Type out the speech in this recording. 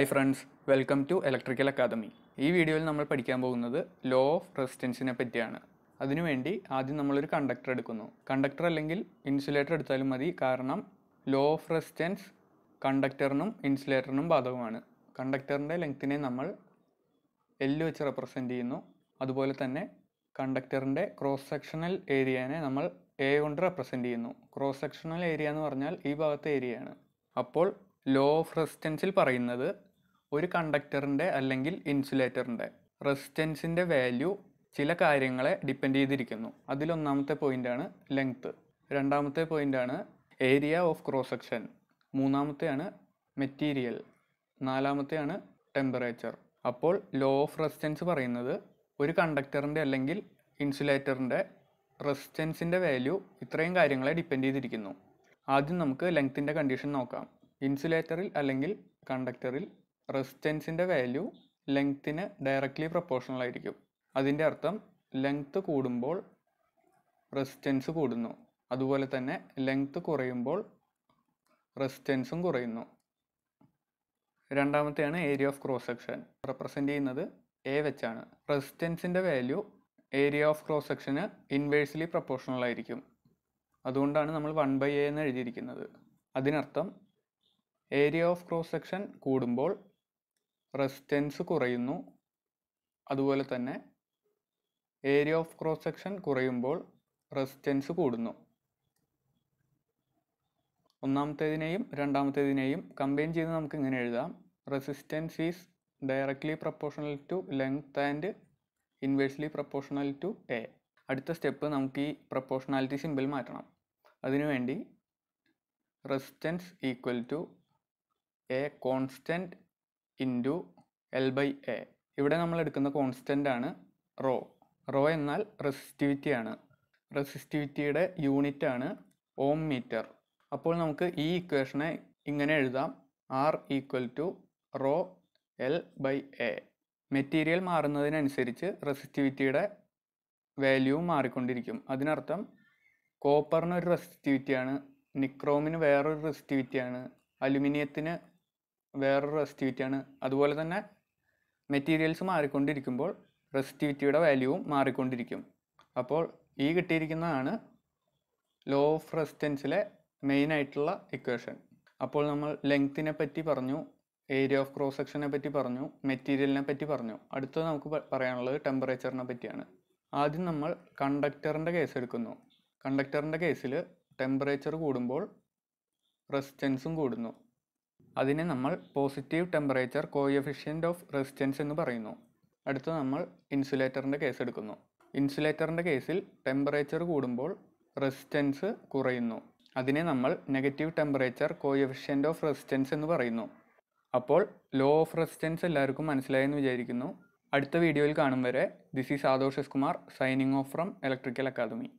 Hi friends welcome to electrical academy ഈ വീഡിയോയിൽ നമ്മൾ പഠിക്കാൻ പോകുന്നത് ലോ ഓഫ് റെസിസ്റ്റൻസിനെ പറ്റിയാണ്. അതിനുവേണ്ടി ആദ്യം നമ്മളൊരു കണ്ടക്ടർ എടുക്കുന്നു. കണ്ടക്ടർ അല്ലെങ്കിൽ ഇൻസുലേറ്റർ എടുത്താലും മതി. കാരണം ലോ ഓഫ് റെസിസ്റ്റൻസ് കണ്ടക്ടറിനും ഇൻസുലേറ്ററിനും ബാധകമാണ്. കണ്ടക്ടറിന്റെ ലെങ്ത്തിനെ നമ്മൾ എല്ല് വെച്ച് റെപ്രസെന്റ് ചെയ്യുന്നു. അതുപോലെ തന്നെ കണ്ടക്ടറിന്റെ ക്രോസ് സെക്ഷണൽ ഏരിയനെ നമ്മൾ എ കൊണ്ട് റെപ്രസെന്റ് ചെയ്യുന്നു. ക്രോസ് സെക്ഷണൽ ഏരിയ എന്ന് പറഞ്ഞാൽ ഈ ഭാഗത്തെ ഏരിയയാണ് അപ്പോൾ ലോ ഓഫ് റെസിസ്റ്റൻസിൽ പറയുന്നത് ഒരു കണ്ടക്ടറിന്റെ അല്ലെങ്കിൽ ഇൻസുലേറ്ററിന്റെ റെസിസ്റ്റൻസിന്റെ വാല്യൂ ചില കാര്യങ്ങളെ ഡിപ്പെൻഡ് ചെയ്തിരിക്കുന്നു. അതിലൊന്നാമത്തെ പോയിന്റാണ് ലെങ്ത്ത്. രണ്ടാമത്തെ പോയിന്റാണ് ഏരിയ ഓഫ് ക്രോസ് സെക്ഷൻ. മൂന്നാമത്തെയാണ് മെറ്റീരിയൽ. നാലാമത്തെയാണ് ടെമ്പറേച്ചർ. അപ്പോൾ ലോ ഓഫ് റെസിസ്റ്റൻസ് പറയുന്നത് ഒരു കണ്ടക്ടറിന്റെ അല്ലെങ്കിൽ ഇൻസുലേറ്ററിന്റെ റെസിസ്റ്റൻസിന്റെ വാല്യൂ ഇത്രയും കാര്യങ്ങളെ ഡിപ്പെൻഡ് ചെയ്തിരിക്കുന്നു. ആദ്യം നമുക്ക് ലെങ്ത്തിന്റെ കണ്ടീഷൻ നോക്കാം. ഇൻസുലേറ്ററിൽ അല്ലെങ്കിൽ കണ്ടക്ടറിൽ റെസിസ്റ്റൻസിന്റെ വാല്യൂ ലെങ്ത്തിന് ഡയറക്റ്റ്ലി പ്രപ്പോർഷണൽ ആയിരിക്കും. അതിന്റെ അർത്ഥം ലെങ്ത്ത് കൂടുമ്പോൾ റെസിസ്റ്റൻസ് കൂടുന്നു. അതുപോലെ തന്നെ ലെങ്ത്ത് കുറയുമ്പോൾ റെസിസ്റ്റൻസും കുറയുന്നു. രണ്ടാമത്തെയാണ് area of cross section represent ചെയ്യുന്നത് എ വെച്ചാണ്. റെസിസ്റ്റൻസിന്റെ വാല്യൂ ഏരിയ ഓഫ് ക്രോസ് സെക്ഷന് ഇൻവേഴ്സ്ലി പ്രപ്പോർഷണൽ ആയിരിക്കും. അതുകൊണ്ടാണ് നമ്മൾ വൺ ബൈ എ എന്ന് എഴുതിയിരിക്കുന്നത്. അതിനർത്ഥം ഏരിയ ഓഫ് ക്രോസ് സെക്ഷൻ കൂടുമ്പോൾ റെസിസ്റ്റൻസ് കുറയുന്നു. അതുപോലെ തന്നെ ഏരിയ ഓഫ് ക്രോസ് സെക്ഷൻ കുറയുമ്പോൾ റെസിസ്റ്റൻസ് കൂടുന്നു. ഒന്നാമത്തേതിനെയും രണ്ടാമത്തേതിനെയും കമ്പൈൻ ചെയ്ത് നമുക്ക് ഇങ്ങനെ എഴുതാം. Resistance is directly proportional to length and inversely proportional to A അടുത്ത സ്റ്റെപ്പ് നമുക്ക് ഈ പ്രപ്പോർഷണാലിറ്റി സിമ്പിൾ മാറ്റണം. അതിനുവേണ്ടി resistance equal to a constant into L by A ഇവിടെ നമ്മൾ എടുക്കുന്ന കോൺസ്റ്റന്റ് ആണ് റോ റോ എന്നാൽ റെസിസ്റ്റിവിറ്റി ആണ്. റെസിസ്റ്റിവിറ്റിയുടെ യൂണിറ്റ് ആണ് ഓം മീറ്റർ അപ്പോൾ നമുക്ക് ഈ ഇക്വേഷനെ ഇങ്ങനെ എഴുതാം. R equal to rho L by A material മാറുന്നതിനനുസരിച്ച് റെസിസ്റ്റിവിറ്റിയുടെ വാല്യൂ മാറിക്കൊണ്ടിരിക്കും. അതിനർത്ഥം കോപ്പറിന് ഒരു റെസിസ്റ്റിവിറ്റിയാണ് നിക്രോമിന് വേറൊരു റെസിസ്റ്റിവിറ്റിയാണ് അലുമിനിയത്തിന് വേറൊരു റെസിസ്റ്റിവിറ്റിയാണ് അതുപോലെ തന്നെ മെറ്റീരിയൽസ് മാറിക്കൊണ്ടിരിക്കുമ്പോൾ റെസിസ്റ്റിവിറ്റിയുടെ വാല്യൂവും മാറിക്കൊണ്ടിരിക്കും. അപ്പോൾ ഈ കിട്ടിയിരിക്കുന്നതാണ് ലോ ഓഫ് റെസിസ്റ്റൻസിലെ മെയിൻ ആയിട്ടുള്ള ഇക്വേഷൻ അപ്പോൾ നമ്മൾ ലെങ്ത്തിനെ പറ്റി പറഞ്ഞു ഏരിയ ഓഫ് ക്രോസ് സെക്ഷനെ പറ്റി പറഞ്ഞു മെറ്റീരിയലിനെ പറ്റി പറഞ്ഞു. അടുത്തത് നമുക്ക് പറയാനുള്ളത് ടെമ്പറേച്ചറിനെ പറ്റിയാണ്. ആദ്യം നമ്മൾ കണ്ടക്ടറിന്റെ കേസ് എടുക്കുന്നു. കണ്ടക്ടറിന്റെ കേസിൽ ടെമ്പറേച്ചർ കൂടുമ്പോൾ റെസിസ്റ്റൻസും കൂടുന്നു. അതിനെ നമ്മൾ positive temperature coefficient of resistance എന്ന് പറയുന്നു. അടുത്ത നമ്മൾ ഇൻസുലേറ്ററിന്റെ കേസ് എടുക്കുന്നു. ഇൻസുലേറ്ററിന്റെ കേസിൽ ടെമ്പറേച്ചർ കൂടുമ്പോൾ റെസിസ്റ്റൻസ് കുറയുന്നു. അതിനെ നമ്മൾ negative temperature coefficient of resistance എന്ന് പറയുന്നു. അപ്പോൾ ലോ ഓഫ് റെസിസ്റ്റൻസ് എല്ലാവർക്കും മനസ്സിലായെന്ന് വിചാരിക്കുന്നു. അടുത്ത വീഡിയോയിൽ കാണും വരെ. This is Adosh Kumar signing off from electrical academy